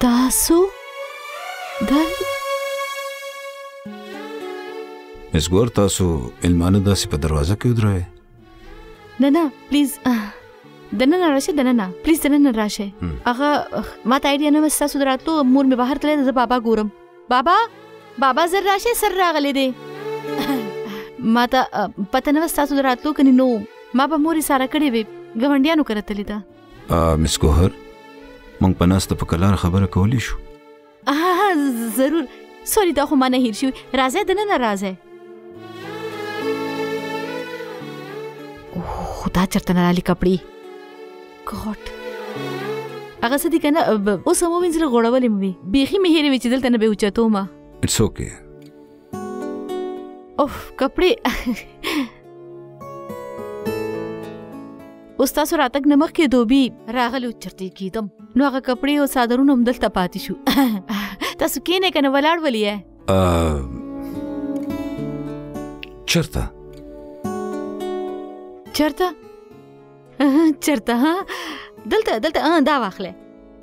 تاسو دل مس ګور تاسو ملمانه داسې په دروازه کې ودرای نه نه پلیز دننه راشه دننه پلیز دننه راشه هغه ما ته ایډیا نه وستا سو دراتلو مور می بهر تللی زه بابا ګورم بابا بابا زر راشه سر راغلی دی ما ته پته نه وستا سو دراتلو کني نو ما به مور سره کړی وي ګونډیانو کرتلی دا مس ګوهر مونږ په ناسته په کلار خبره کولی شو ها ضرور سوري دا خو ما نه هیر شو راځه د نن راځه خدا چرته نه لالي کپړي ګاډ هغه سدي کنه اوس مو وینځل غوړولې مې بيخي مې هېرې چې دلته نه به اوچتو ما اټس اوکي اوف کپڑے اوس تاسو راتګ نه مخکې دوبي راغلو چرته کیدم نو هغه کپڑے او صادرونه هم دلته پاتې شو تاسو کینې کنه ولاړ ولې چرته چرته چرته دلته دلته دا واخله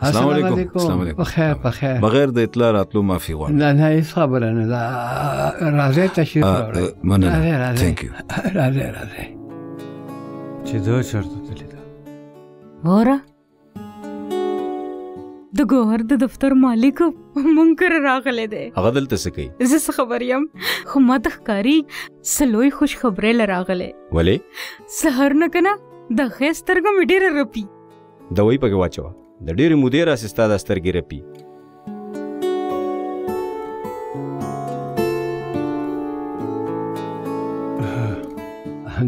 السلام علیکم السلام علیکم بخیر بخیر بغیر د اطلاع راتلو معافي غواړم نه نه هیڅ خبره نه ده راځي تشریف راوړئ مننه ثانک یو راځي راځي چې دا چرته تللی دا ګوره د ګوهر د دفتر مالک منکر راغله ده هغه دلته څه کوي زه څه خبر یم خو ما ته ښکاری سلوي خوش خبره لراغله ولې سهار نه کنه د خېسترګم ډیره رپی دوی پکې واچوه د ډېرې مودې راسې ستا دا سترګې رپي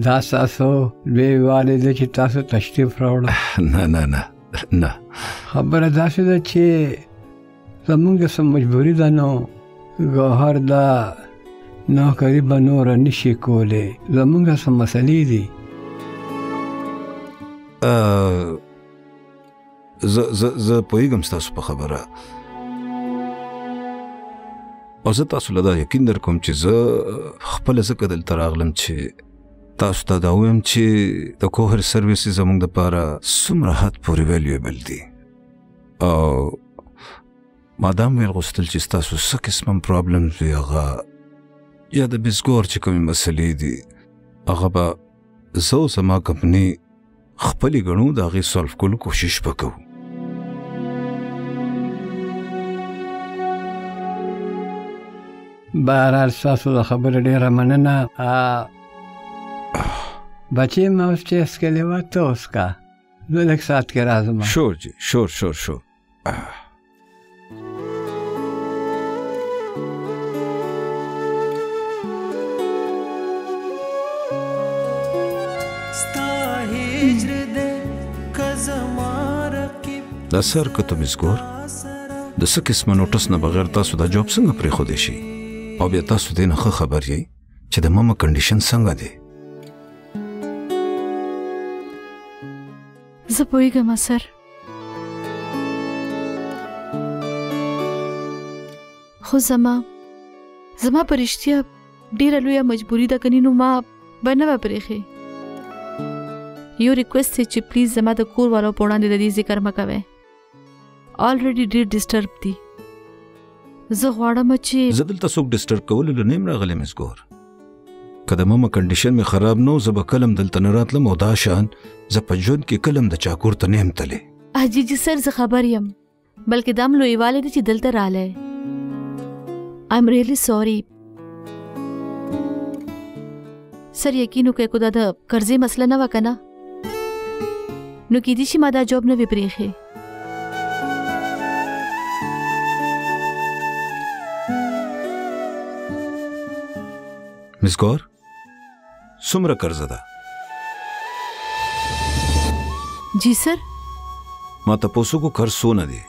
دا ستاسو لوی والې دی چې تاسو تشریف راوړل نه نه نه نه خبره داسې ده چې زمونږ سم مجبوری ده نو ګوهر دا نوکری به نور نشي کولی زمونږ سم مسلې دي زه زه زه پوهیږم ستاسو په خبره او زه تاسو له دا یقین در کوم چې زه خپل ځکه دلته راغلم چې تاسو ته دا وایم چې د کوهر سرویسز زموږ لپاره څومره حد پورې ویلیوبل دي او ما دا هم ویل غوښتل چې ستاسو څه قسم پرابلم وي هغه یا د بزګور چې کومې مسلې دي هغه به زه او زما کمپنۍ خپلې ګڼو د هغې سولف کولو کوشش به کوو بهرحال ستاسو د خبرې ډېره مننه بچې ما اوس چې اسکلې وه ته اوس کا زه لږ ساعت کې راځم شور جی شور شور شور آه. دا سر کته مسګور د څه قسمه نوټس نه بغیر تاسو دا جواب څنګه پرې خو دې شي او بیا تاسو دې نه خبر یی چې د ماما کنډیشن څنګه دی زه پوهیږم سر خو زما زما پرشتیا ډیره لوی مجبوری ده کني نو ما بنوي پرېخي یو ریکوست چې پلیز زما د کور والو په وړاندې د دې ذکر مکوي آلریډي ډیر ډیسټرب دي زه غواړم چې زه دلته څوک ډیسټرب کول لنیم راغلی مس ګور که د ماما کنډیشن می خراب نو زه به کلم دلته نه راتلم او دا شان زه په ژوند کې کلم د چاکور ته نیم تلې اجي جی سر زه خبر یم بلکې دام لوی والد چې دلته رااله آی ایم ریلی سوري سر یقینو کې کو دا د قرضې مسله نه وکنه نو کې دي شي ما دا جواب نه وی پریخي مس ګور څومره قرضه ده جی سر ما تاسو کو قرض سونه دي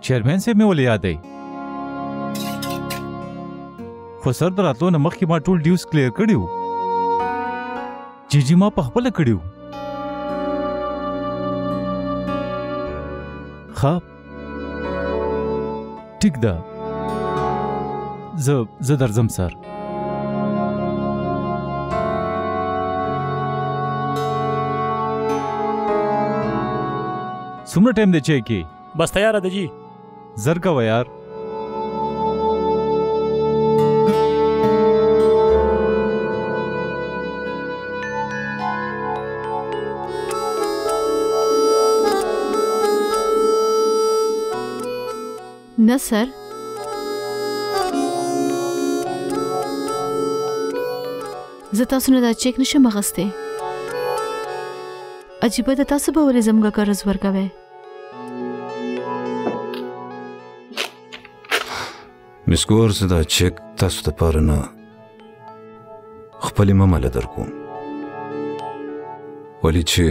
چیرمن صاحب مې ولې یادای خو سر د راتلو نه مخکې ما ټول ډیوز کلیر کړیو چې جی ما په خپل کړیو ښه ټیک ده زه زه درځم سر څومره ټایم دی چې کې بس تیار ده جی زرګه و یار نه سر زه تاسو نه دا چیک نشم غسته عجیبه ده تاسو به ولې زموږ قرض ورکوي مس ګورز دا چک تاسو ته پاره نه خپل ماما له درکوم ولی چې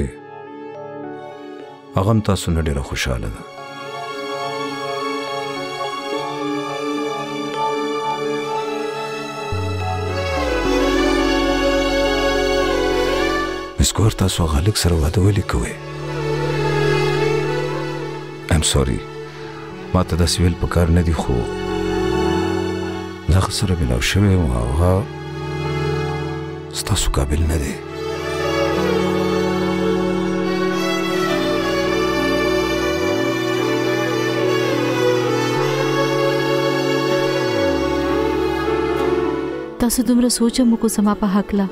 هغه تاسو نه ډیره خوشاله ده مس ګور تاسو غالک سره واده ولې کوئ ایم سوري ما ته داسې ویل په کار نه دي خو دغه سره ملاو شوی او هغه ستاسو قابل نه دی تاسو دومره سوچ مو کو سما په حق لا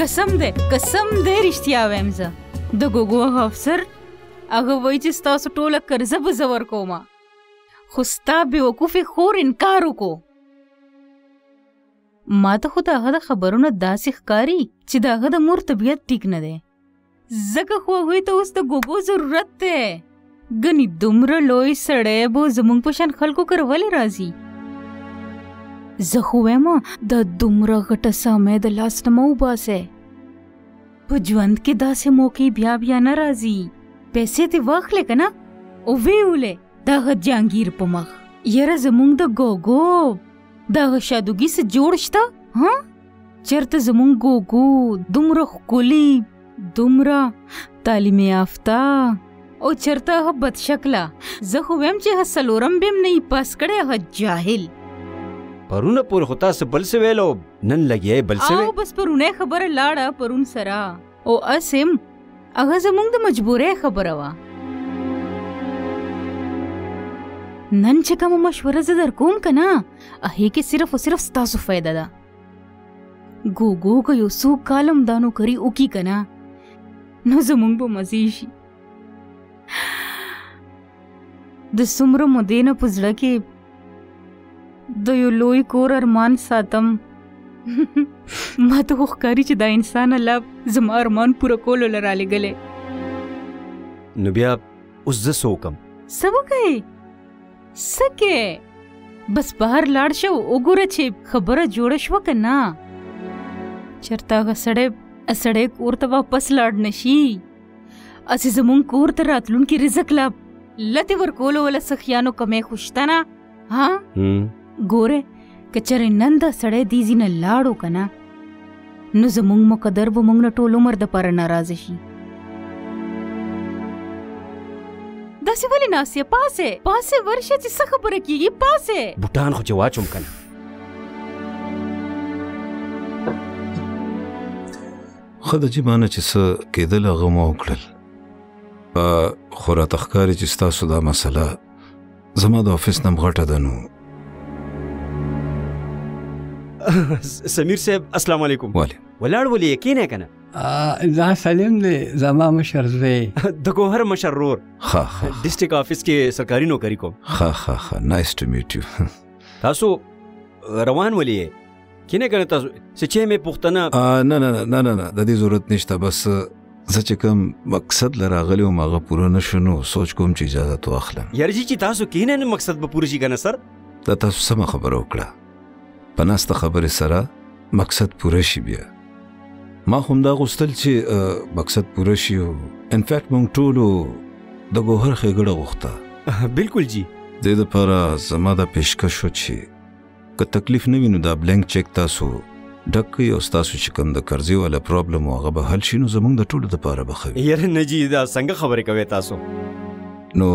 قسم دی قسم دی رښتیا وایم زه د ګوګو افسر هغه وایي چې ستاسو ټوله قرضه به زه ورکوم خو ستا بېوقوفې خور انکار وکړو ما ته خو د هغه د خبرونه داسې ښکاري چې د هغه د مور طبیعت ټیک نه دی ځکه خو هغوی ته اوس د ګوبو ضرورت دی ګنی دومره لوی سړی به زمونږ په شان خلکو کره ولې راځي زه خو وایم دا دومره غټه سمه د لاس نه مو باسه په ژوند کې داسې موقع بیا بیا نه راځي پیسې دې واخلې کنه او وی ولې دا جانگیر په مخ یره زمونږ د ګوګو دا شادوګي سره جوړ شته ها چرته زمونږ ګوګو دومره ښکلی دومره تعلیم یافته او چرته هغه بد شکله زه خو ویم چې څلورم بیم نه یې پاس کړی هغه جاهل پرونه پورې خو تاسو بل څه ویل او نن لګیا یې بل څه او بس پرونه خبره لاړه پرون سره او اسیم هغه زمونږ د مجبورې خبره وه نن چې کوم مشوره زه در کوم که نه هغې کې صرف او صرف ستاسو فایده ده ګوګو که یو څو کالم دا نوکري وکړي که نه نو زمونږ به مزې شي د څومره مودې نه په زړه کې د یو لوی کور ارمان ساتم ما ته خو ښکاري چې دا انسان الله زما ارمان پوره کولو له رالېږلی نو بیا اوس زه څه وکړم څه وکړئ څه کې بس بهر لاړ شه وګوره چې خبره جوړه شوه که نه چېرته هغه سړی سړی کور ته واپس لاړ نه شي اسی زمون کور ته راتلونکي رزق لا لته ورکول ولا سخیانو کمې خوشتنه ها ګوره کچره نن د سړې دی زینه لاړو کنه نو زمونږ مقدر به مونږ نه ټول عمر د پر ناراض شي داسې ولې ناسې پاسه پاسه ورشه چې څه خبره کیږي پاسه بوټان خو چې واچوم کنه خو د جبانه چې څه کېدل هغه مو وکړل خو را تخکاري چې ستاسو دا مسله زما د افیس نم غټه ده نو سمیر صاحب السلام علیکم وله ولاړ ولې کینه کنه دا سلیم دی زما مشر زوی د ګوهر مشر رور ها ها ډیسټریکټ افیس کې سرکاري نوکری کوم ها ها ها نایس ټو میټ یو تاسو روان ولې کینه کنه تاسو چې چې مې پښتنه نه نه نه نه نه د دې ضرورت نشته بس زه چې کوم مقصد لراغلی او ماغه پوره نشونو سوچ کوم چې اجازه تو اخلم یار جی چې تاسو کینه نه مقصد به پوره شي کنه سر دا تاسو سم خبره وکړه پناسته خبره سره مقصد پوره شي بیا ما هم دا غوستل چې مقصد پوره شي او ان فیکټ مونږ ټول د ګوهر خېګړه غوښته بالکل جی د دې لپاره زما د پیشکش شو چې که تکلیف نه وي نو دا بلینک چیک تاسو ډک کړئ او ستاسو چې کوم د قرضې والا پرابلم هغه به حل شي نو زمونږ د ټولو دپاره به ښه وي یاره نه جي دا څنګه خبرې کوئ تاسو نو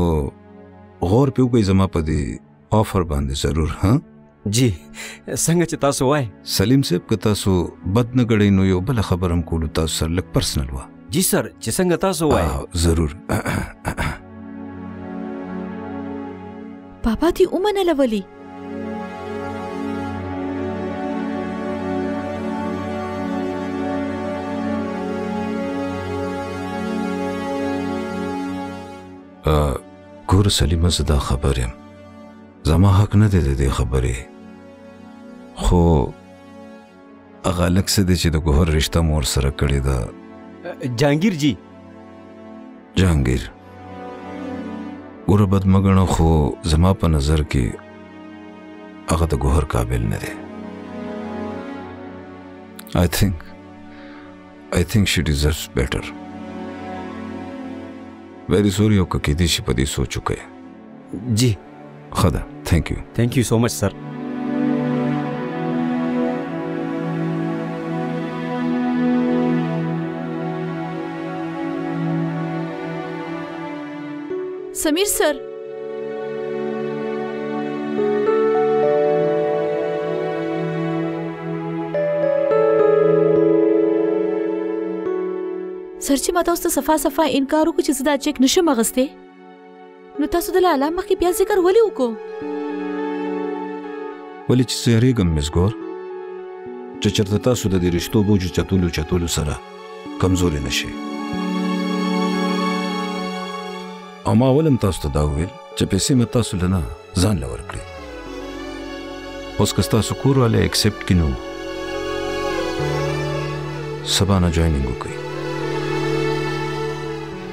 غور پې وکړئ زما په دې آفر باندې ضرور ها جی څنګه چې تاسو وای سلیم صاحب که تاسو بد نه ګړئ نو یو بل خبرم کولو تاسو سره لک پرسنل وه جی سر چې څنګه تاسو وایي آه، ضرور بابا دې ومنله ولي آه، ګور سلیمه زه دا خبر یم زما حق نه دی د دې خبرې خو هغه هلک څه دی چې د ګوهر رشته مو ورسره کړې ده جهانګیر جي جهانګیر ګوره بد مه ګڼه خو زما په نظر کې هغه د ګوهر قابل نه دی آی تھنک آی تھنک شي ډیزرفز بیټر ویری سوري او که کېدی شي په دې سوچ وکړئ جی ښه ده ثانک یو ثانک یو سو مچ سر سمیر سر سر چې ما تاسو ته صفا صفا انکار وکړ چې زه دا چیک نشم اغسته نو تاسو د لالا مخې بیا ذکر ولې وکړو ولې چې زه یارېږم مس ګور چې چېرته تاسو د دې رشتو بوجو چتولو چتولو سره کمزوري نه شئ او ما ولم تاسو ته دا وویل چې پیسې مې تاسو له نه ځان له ورکړي اوس که ستاسو کور والا ایکسپټ کې نو سبا نه جویننګ وکړئ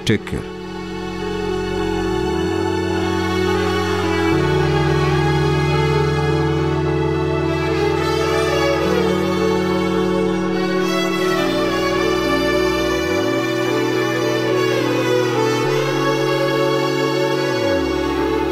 ټیک کیر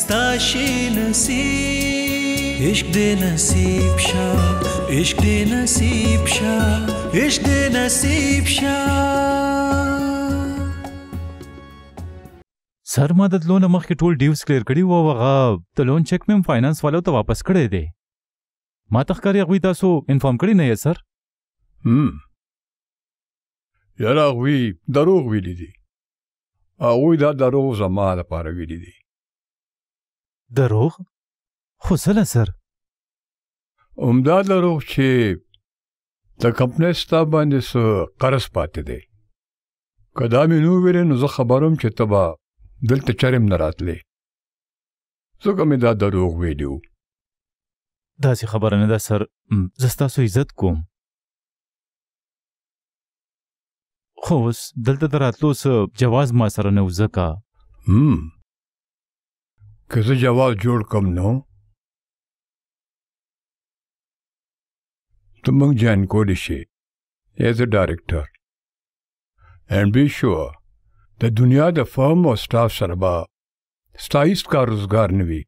ستا شي نصیب عشق دې نصیب شه عشق دې نصیب شه عشق دې نصیب شه سر ما د لون مخکې ټول ډیوز کلیر کړی و وغه د لون چک مم فاینانس والو ته واپس کړی دی ما تخکاری غوی تاسو انفارم کړی نه یې سر هم یاره غوی دروغ ویلی دی هغوی دا دروغ زما لپاره ویلي دي دروغ خو زه له سر همدا دروغ چې د کمپنۍ ستا باندې څه قرض پاتې دی که دا مې نو ویلې نو زه خبروم چې ته به دلته چرم نه راتلې ځکه مې دا دروغ ویلي وو داسې خبره نه ده سر زه ستاسو عزت کوم خو اوس دلته د راتلو څه جواز ما سره نه و ځکه هم که زه جواز جوړ کم نو ته موږ جوین کولی شي ایز ا ډایرکټر اینډ بی شور د دنیا د فرم او سټاف سره به ستایست کا روزګار نه وي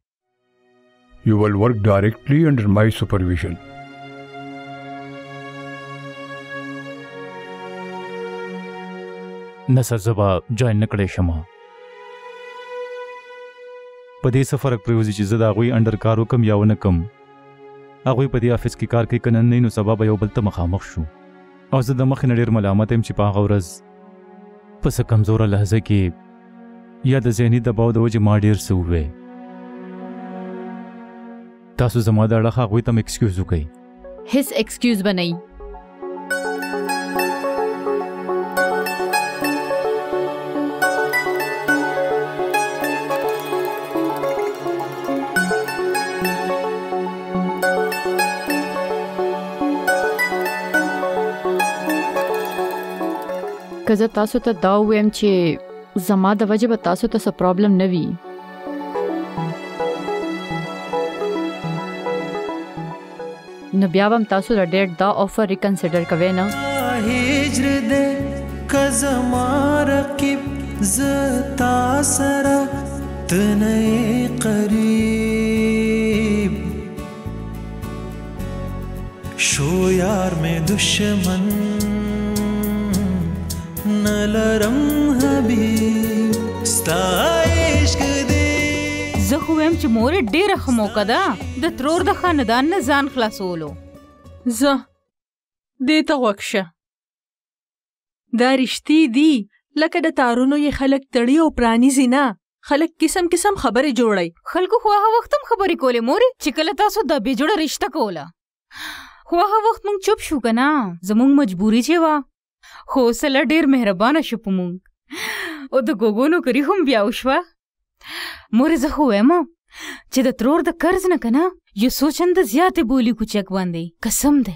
یو ول ورک ډایرکټلی انډر مای سپرویژن نه سر زبا جوائن نکړې شم په دې څه فرق پریوزي چې زه د هغوی انډر کار وکم یا ونه کم هغوی په دې افس کې کار کوي کنه نه نو سبا به یو بل ته مخامخ شو او زه د مخې نه ډېر ملامت یم چې په هغه ورځ په څه کمزوره لحظه کې یا د ذهني دباو د وجې ما ډیر څه ووې تاسو زما د اړخه هغوی ته م ایکسکیوز وکړئ هیڅ ایکسکیوز به نه که زه تاسو ته دا ویم چې زما د وجه به تاسو ته څه پرابلم نه وي نو بیا هم تاسو د ډیټ دا افر ریکنسیډر کوئ نه هجر دې کزما رقیب ز تا سره تنه قریب شو یار مې دشمن نه لرم حبیب ستا عشق دې زه خو وایم چې مور ډېره ښه موقع ده د ترور د خاندان نه ځان خلاصولو زه دې ته غوږ شه دا رښتې دي لکه د تارونو یې خلک تړي او پرانیزي نه خلک قسم قسم خبرې جوړي خلکو خو هغه وخت هم خبرې کولې مورې چې کله تاسو دا بې جوړه رشته کوله خو هغه وخت مونږ چوپ شو که نه زمونږ مجبوري چې وه خو سله ډېر مهربانه شو په مونږ او د ګوګو نوکري هم بیا وشوه مورې زه خو وایم چې د ترور د قرض نه که نه یو څو چنده زیاتې بولي کوچک باندې قسم دی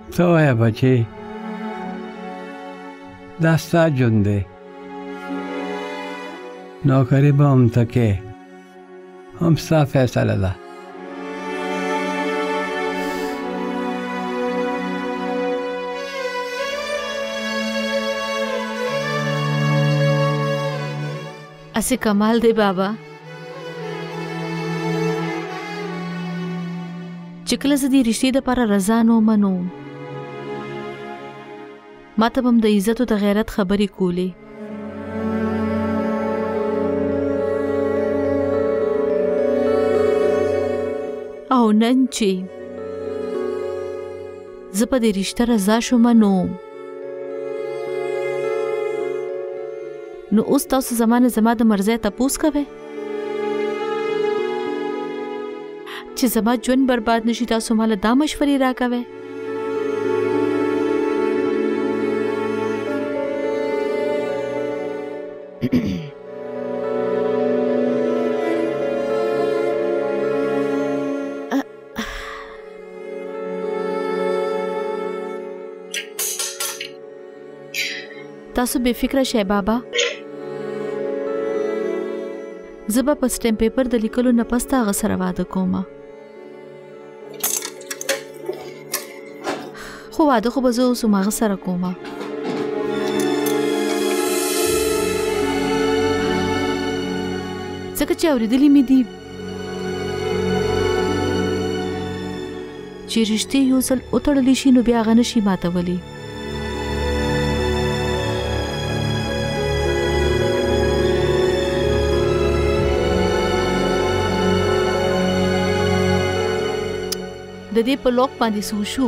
څه وایه بچې دا ستا ژوند دی نوکري به هم ته کې هم ستا فیصله ده هسې کمال دی بابا. چې کله زه دې رشتې د پر رضا نو منو ما ته بم د عزت او د غیرت خبرې کولې او نن چې زه په دې رشته رضا شوم نو نو اوس تاسو زمانه زما د مرزه تپوس کوي چې زما ژوند برباد نشي تاسو مال دا مشورې راکوي تاسو بے فکر شئ بابا زه به په سټمپ پیپر د لیکلو نه پس تا غسر واده کوم خو واده خو به زه اوس ما غسر کوم ځکه چې اوریدلې مې دي چې رښتې یو ځل اتړل شي نو بیا غنه شي ماتولي د دې په لوک باندې سوشو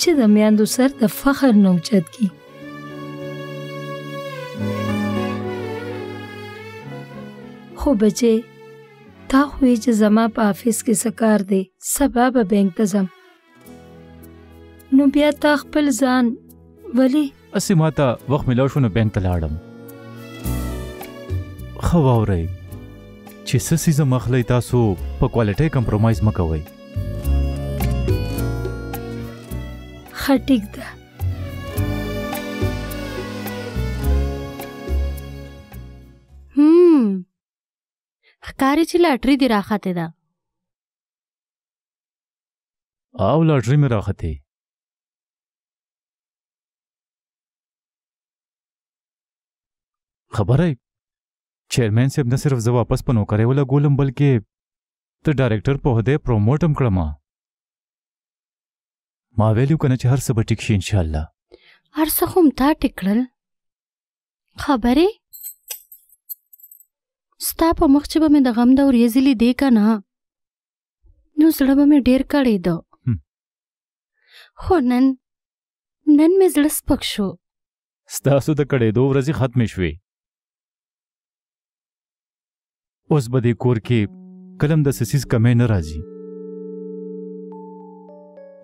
چې د میاندو سر د فخر نه اوچت کی خو بچې تا خو یې چې زما په آفیس کې څه کار دی سبا به بینک ته ځم نو بیا تا خپل ځان ولی اسی ماته وخت ملو شو نو بینک ته لاړم خو واورئ چې څه سیزه مخلی تاسو په کوالټۍ کمپرومایز مکوئ ښه ټیک ده هم ښکاري چې لاټري دې راخته ده او لاټري مې راخته خبره چیرمن صاحب نه صرف زه واپس په نوکرۍ ولګولم بلکې د ډایرکټر په عهده پروموټ هم کړم ما ویلو کنه چې هر څه به ټیک شي ان شاء الله هر څه خو تا ټیک کړل خبرې ستا په مخ چې به مې د غم د ورېځې لیدې که نه نو زړه به مې ډېر کړېده خو نن نن مې زړه سپک شو ستاسو د کړېدو ورځې ختمې شوې اوس به دې کور کې کلم د سسیز کمې نه راځي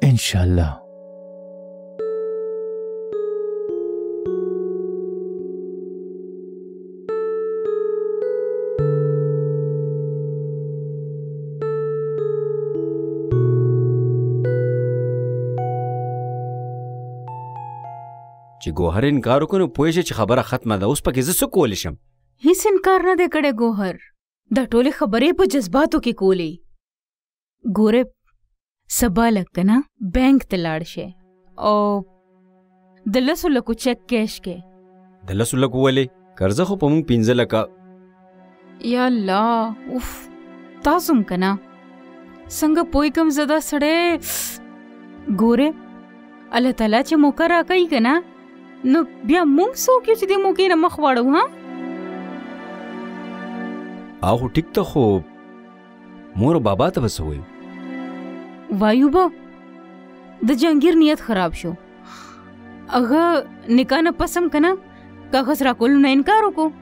ان شاء الله چې ګوهر انکار وکړو پوه شي چې خبره ختمه ده اوس پکې زه څه کول شم هیڅ انکار نه دی کړی ګوهر دا ټولې خبرې په جذباتو کې کولې ګوره سبا لږ که نه بانک ته لاړ شې او د لسو لکو چک کیش کې د لسو لکو ولې قرضه خو په موږ پنځه لکه یا الله اوف تاسو هم که نه څنګه پوی کم زده سړی ګوره الله تعالی چې موقع راکوي که نه نو بیا موږ څوک یو چې دې موقع نه مخ واړو ها او ټیک ته خو مور بابا ته بس وایو وایو به د جنگیر نیت خراب شو هغه نکاح نه پسم کنه کاغذ راکول نه انکار وکړو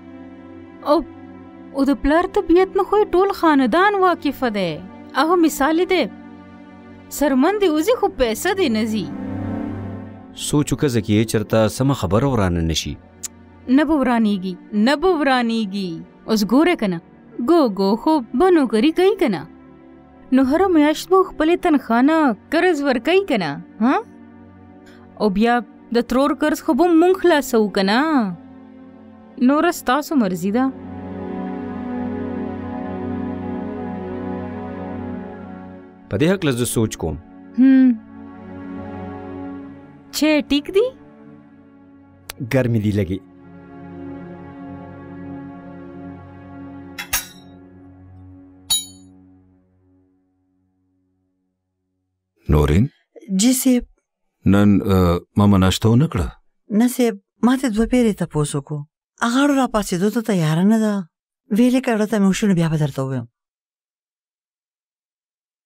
او او د پلار طبیعت نه خو ټول خاندان واقف دی هغه مثال دی سرمن دی اوزی خو پیسې دی نزی سوچو که زکی چرته سم خبر ورانه نشي نه به ورانیږي نه به ورانیږي اوس ګوره کنه ګو ګو خو به نوکری کوي که نه نو هره میاشت به خپلې تنخوا نه قرض ورکوي که نه ها او بیا د ترور قرض خو به مونږ خلاصو که نه نوره ستاسو مرضي ده په دې حق لزه سوچ کوم هم چې ټیک دی ګرمې دي لګي نورین جی سیب نن ماما ناشته و نکړه نه سیب ما ته دوه پیری ته پوسو کو هغه را پاسې دوه ته تیار نه ده ویلې کړه ته مې شنو بیا به درته ویم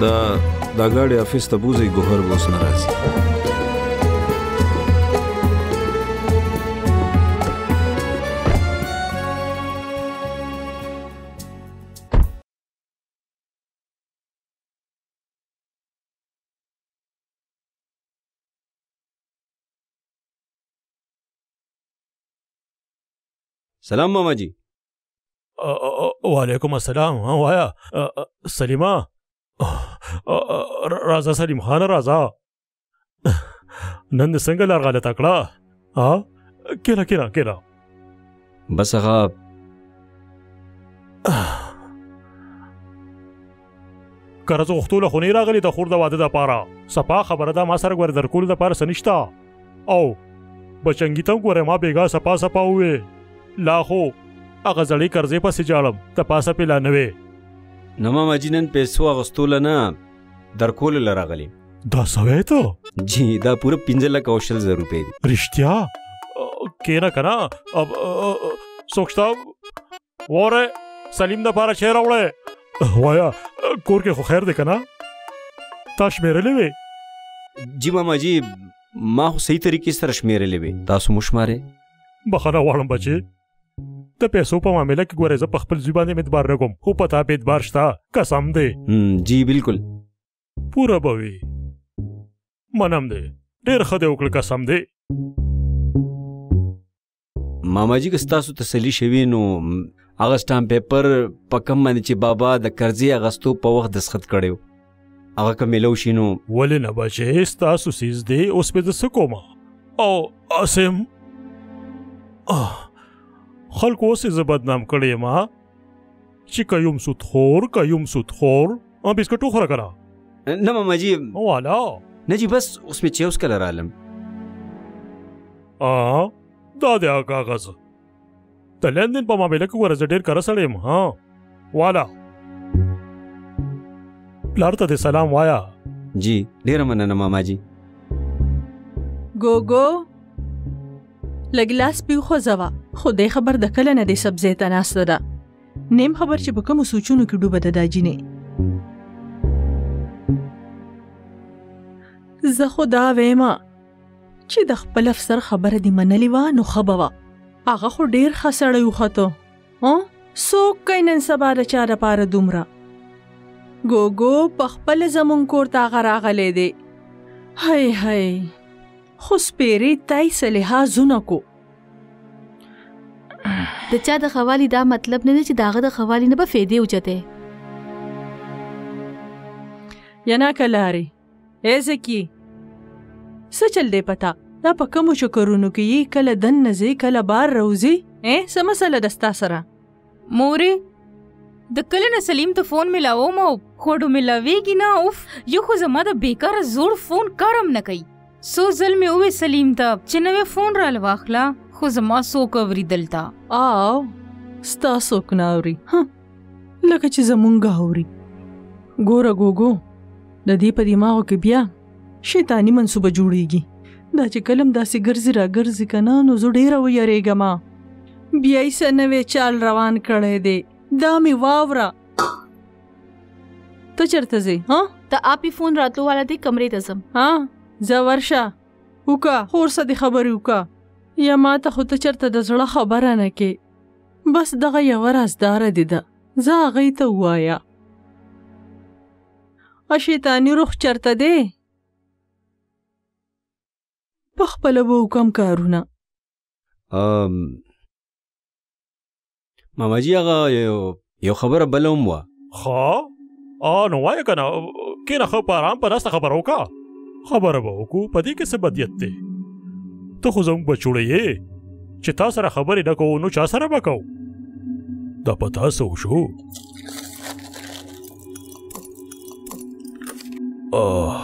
دا دا ګاډي افیس ته بوزي ګوهر وس ناراضي سلام ماما جی وعلیکم السلام وایا سلیما راځه سلیم خان راځه نن څنګه لار غلطه کړه ها کېره کېره کېره بس هغه کرز غختو له خونې راغلی د خور د واده د پاره سپا خبره ده ما سره ګور درکول د پاره سنشتا او بچنګی ته ګوره ما بیګا سپا سپا وې لا خو هغه زړې کرزې پسې جاړم ته پاسه پې لا نه وې نه ماما جي نن پیسو اغوستو له نه درکولو له راغلي دا سوی ته جی دا پوره پنځه لکه او شل زر روپۍ دي رښتیا کېنه که نه څوک شته وره سلیم د پاره شعر وړه وایا کور کې خو خیر دی کنه تا شمیرلې وي جی ماما جی ما خو صحیح طریقې سره شمیرلې وي تاسو مو شماره بخنه واړم بچي د پیسو په معاملې کې ګورې زه په خپل ځی باندې مدبار نه کوم خو پتا په ادبار شتا قسم دی جی بالکل پورا بوي منم دی ډیر خدای وکړ قسم دی ماما جی که ستاسو تسلی شوي نو هغه سټامپ پیپر په کم باندې چې بابا د قرضې اغستو په وخت دستخط کړی و هغه که میلو شي نو ولې نه بچې ستاسو سیز دی اوس پې د څه کوم او اسم خلکو اوس یې زه بدنام کړی یم چې که یم سود خور که یم سود خور ا بسکټ وخوره کنه نه ماما جی والا نه جی بس اوس مې چې اوس کله رالم ا دا د کاغذ د لندن په مابل کې ورځ ډیر کار سره یم ها والا پلار ته سلام وایا جی ډیر مننه ماما جی ګوګو لږ لاس پی خوځوه خو دې خبر د کله نه دې سبزې ته ناسته ده نیم خبر چې په کوم سوچونو کې ډوبه ده دا جینې زه خو دا وېم چې د خپل افسر خبره دی منلې و نو خبر و هغه خو ډیر خسړې وخته ها څوک کینن سبا د چا د پاره دومره ګوګو په خپل زمون کور ته غراغلې دی هاي هاي خو سپیرې تای صلیحا زونه کو د چا د خوالي دا مطلب نه دی چې داغه د خوالي نه به فیدې اوچته ینا کلاري ایزه کی څه چل دی پتا دا په کوم چکرونو کې کله دن نزي کله بار روزي اے سم مسله دستا سره مورې د کله نه سلیم ته فون ملاوم او خوډو ملاویږي نه اوف یو خو زما د بیکاره زوړ فون کارم نه کوي څو ځل مې ووې سلیم ته چې نوې فون را لواخله خو زما څوک اوري دلته او ستا څوک نه اوري لکه چې زمونږ اوري ګوره ګوګو د دې په دماغو کې بیا شیطانی منصوبه جوړیږي دا چې کلم داسې ګرځي را ګرځي کنه نو زه ډیره ویریږم بیا یې څه نوې چال روان کړی دی دا مې واوره ته چرته زی ها ته اپی فون راتلو والا دی کمرې ته زم ها زه ورشه وکا خور سره خبرې وکا یا ما ته خو ته چرته د زړه خبره نه کې بس دغه یو رازدار دی ده زه هغه ته وایا ا شیطانی روح چرته دی په خپل وو کم کارونه ام ماما جی هغه یو یو خبره بلوم وا خو ا نو وای کنه کینه خو په آرام په ناسته خبرو کا خبره به وکړو په دې کې څه بدیت دی ته خو زموږ بچوړی یې چې تا سره خبرې نه کوو نو چا سره به کوو دا په تاسو شو اوه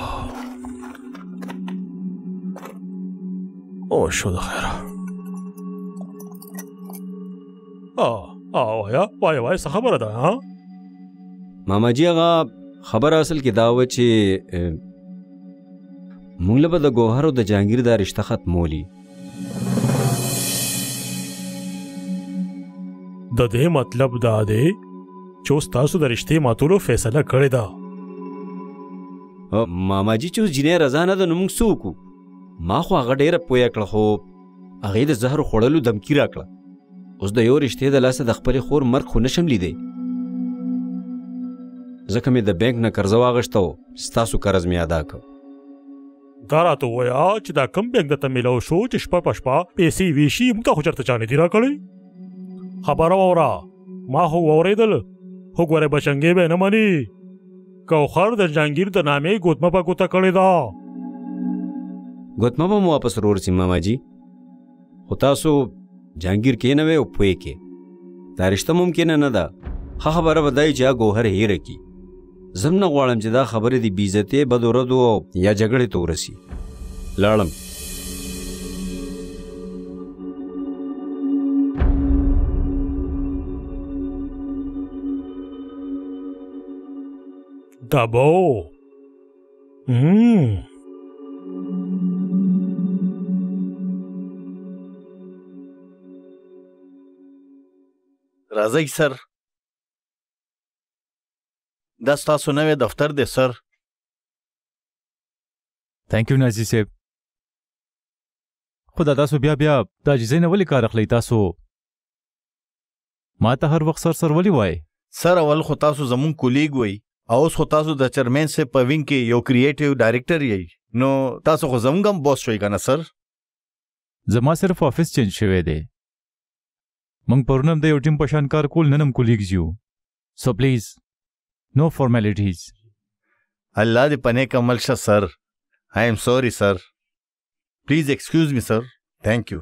اوه شو د خیره اه اه وایا وایا وایا څه خبره ده ها ماما جی هغه خبره اصل کې دا و چې مونږ له به د ګوهر او د جهانګیر دا رشته ختمولی د دې مطلب دا دی چې اوس تاسو د رشتې ماتولو فیصله کړې ده ماما جی چې اوس جینۍ رضا نه ده نو موږ څه وکړو ما خو هغه ډېره پوه کړه خو هغې د زهرو خوړلو دمکی راکړه اوس د یو رشتې د لاسه د خپلې خور مرګ خو نشم لیدی ځکه مې د بانک نه قرضه واغشته او ستاسو قرض مې ادا کړ دا راته ووایه چې دا کم بانک درته میلاو شو چې شپه په شپه پیسې ویشي موږ ته خو چېرته چا نه دي راکړی خبره واوره ما خو واورېدل خو ګورې بچنګې به نه مني کوخر د جهانګیر د نامې ګوتمه په ګوته کړې ده ګوتمه به مو واپس رور سي ماماجي خو تاسو جهانګیر کینوي او پوی کې دا رشته ممکنه نه ده ښه خبره به دای چې ګوهر هیره کی زم نه غواړم چې دا خبره دی بیزته بد ورځو او یا جګړه ته ورسی لاړم دبو Mmm. راځئ سر دا ستاسو نوې دفتر دی سر ثانک یو نازي صاحب خو دا تاسو بیا بیا د عاجزۍ نه ولې کار اخلئ تاسو ما ته هر وخت سر سر ولي وای سر اول خو تاسو زمون کولیګ وای او اوس خو تاسو د چرمن سه په وینګ کې یو کریټیو ډایریکټر یی نو تاسو خو زمونږ هم بوس شوي کنه سر زما صرف افیس چینج شوی دی مونږ پرونم د یو ټیم په شان کار کول ننم کولیګز یو سو پلیز نو فارمالیټیز الله دې پنه کمل شه سر آی ایم سوري سر پلیز ایکسکیوز می سر تھینک یو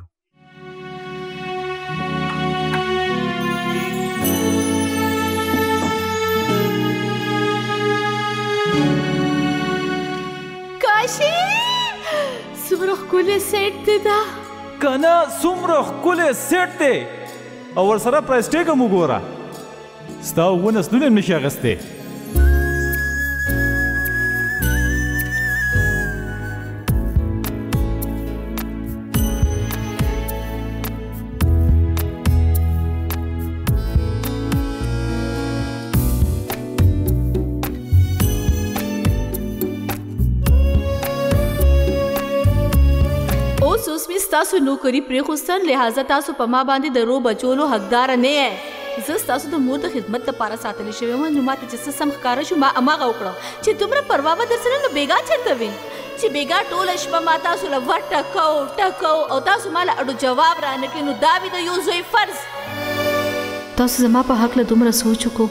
کاشي څومره ښکلی سیټ دی دا کنه څومره ښکلی سیټ دی او ورسره پرایس ټیګ هم وګوره ستا اووه نسلونه مې نشي اخیستی تاسو نوکری پریخوستن لہذا تاسو په ما باندې د رو بچولو حقدار نه یې زه ستاسو د مور د خدمت لپاره ساتل شوی وم نو ماته چې څه سم ښکاره شو ما هماغه وکړه چې دومره پروا به درسره نو بیګا چېرته وې چې بیګا ټوله شپه ما تاسو له ور ټکو ټکو او تاسو ما له اډو جواب را نه کړي نو دا وي د یو زوی فرض تاسو زما په حق له دومره سوچ وکړو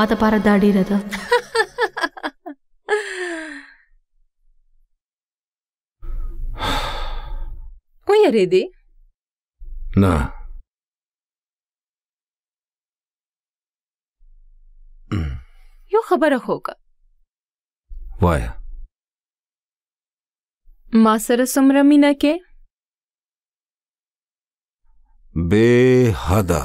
ما د پاره دا ډیره ده ویریدې نه یو خبره خوکه وایا ما سره سمره مینا کې بے حدا